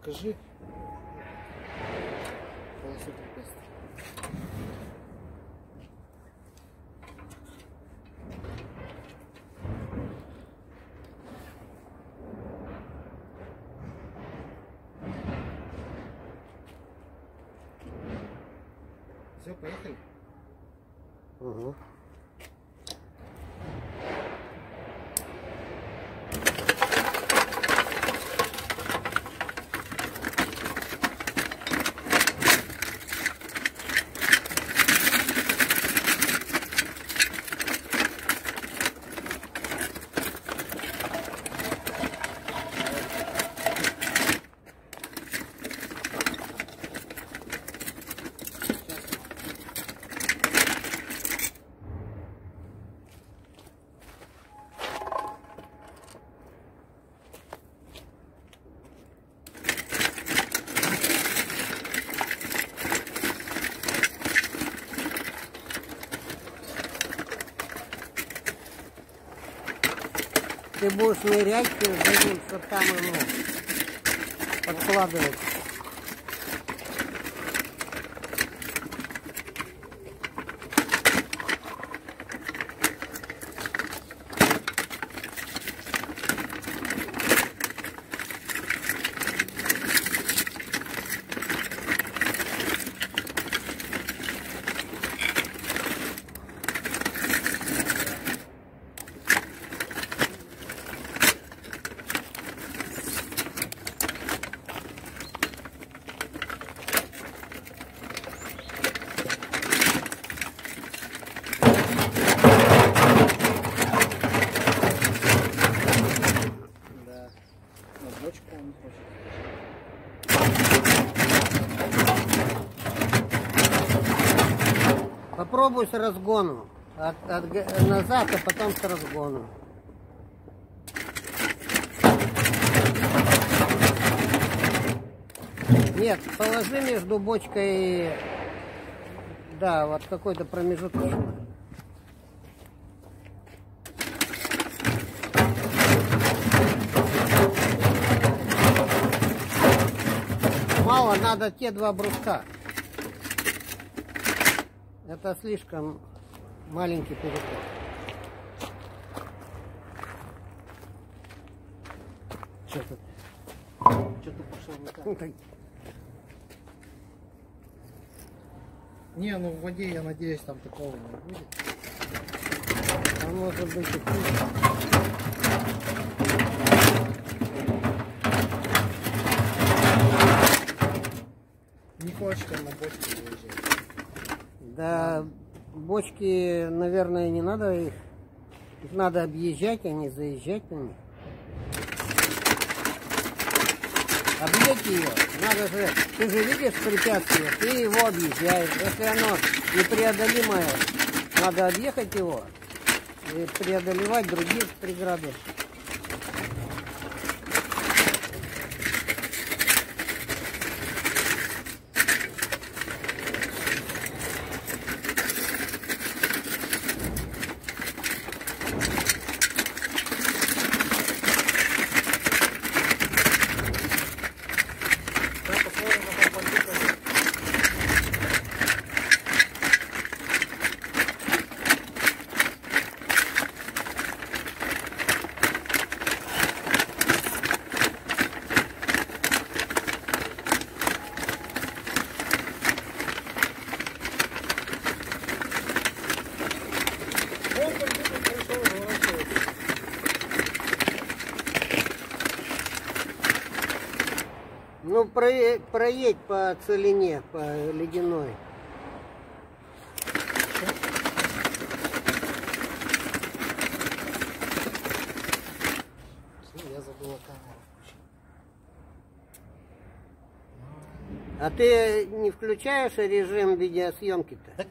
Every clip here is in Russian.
Покажи. Полосу препятствий. Все, поехали. Угу. Ты будешь нырять за ним, чтобы там ему подкладывать. Попробуй с разгону. От, от назад, а потом с разгону. Нет, положи между бочкой. Да, вот какой-то промежуток. Мало, надо те два бруска. Это слишком маленький переход. Что тут? Что-то пошло не так. Ну, так, Не, ну в воде, я надеюсь, там такого не будет. а может быть и хуже. Не хочет он на бочке. Да, бочки, наверное, не надо их. Их надо объезжать, а не заезжать на них. Объедь ее. Надо же, ты же видишь препятствие, ты его объезжаешь. Если оно непреодолимое, надо объехать его и преодолевать другие преграды. Ну, прое- проедь по целине, по ледяной. Я забыла камеру. А ты не включаешь режим видеосъемки-то?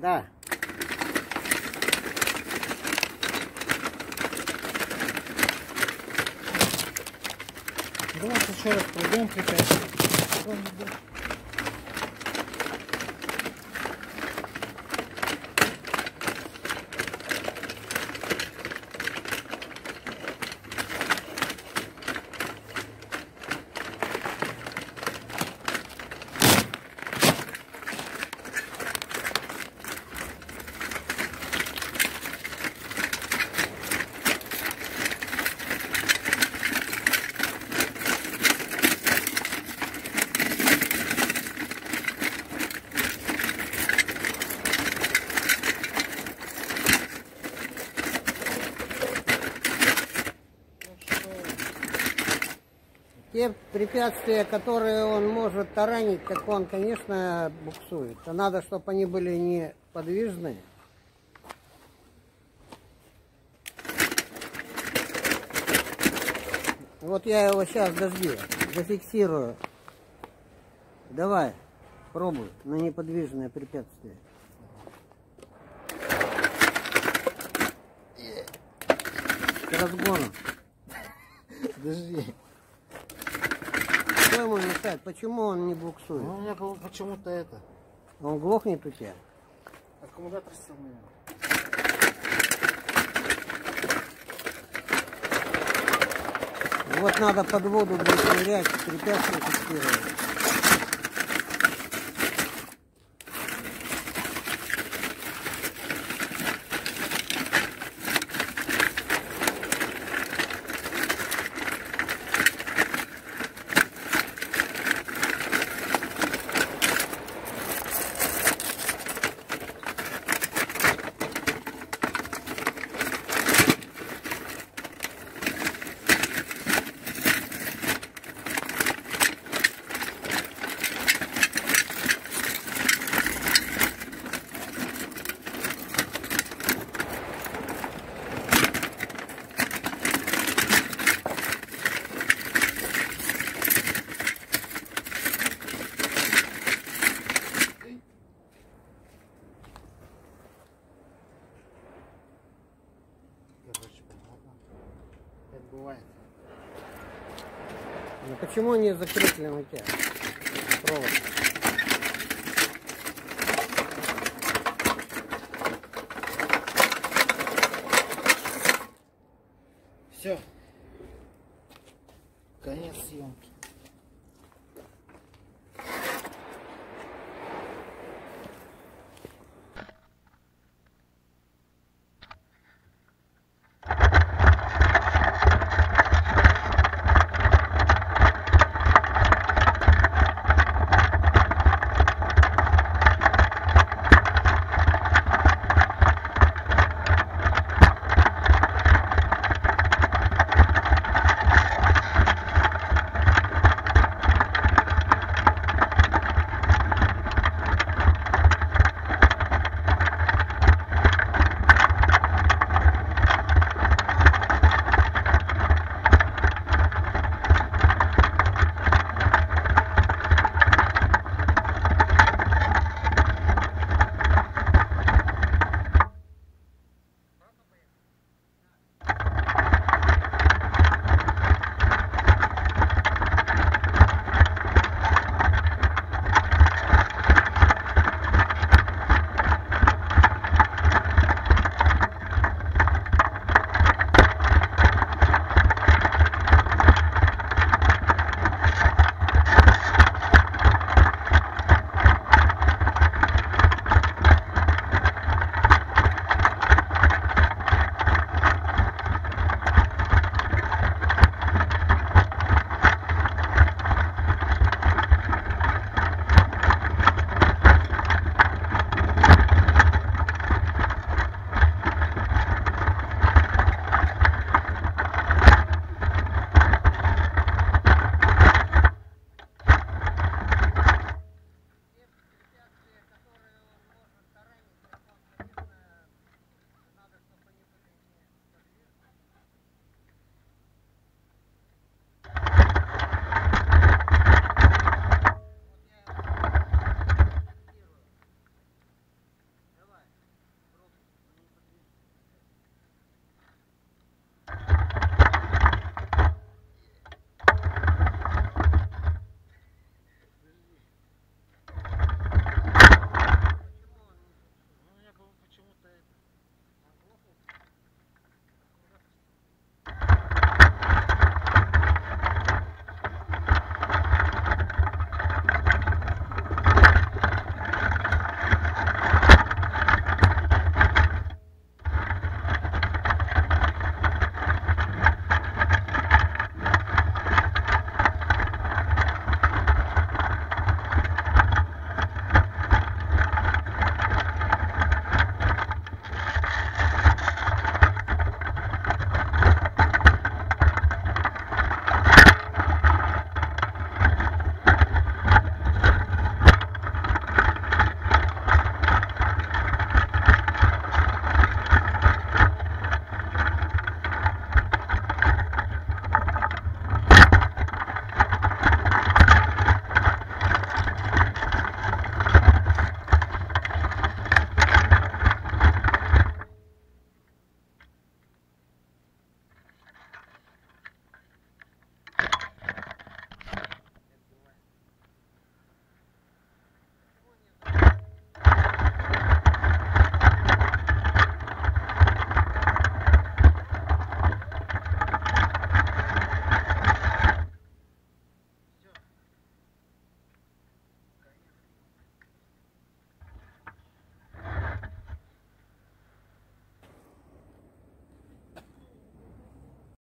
Да. Давайте еще раз пройдем Те препятствия, которые он может таранить, так он, конечно, буксует. А надо, чтобы они были не подвижные. Вот я его сейчас, дожди, зафиксирую. Давай, пробуй на неподвижное препятствие. С разгоном. Подожди. Что ему мешает? Почему он не буксует? Ну, у меня почему-то это. Он глохнет у тебя? Аккумулятор самый. Вот надо под воду будет нырять, препятствия фиксировать. Бывает. Ну почему не закреплен у тебя провод? Все.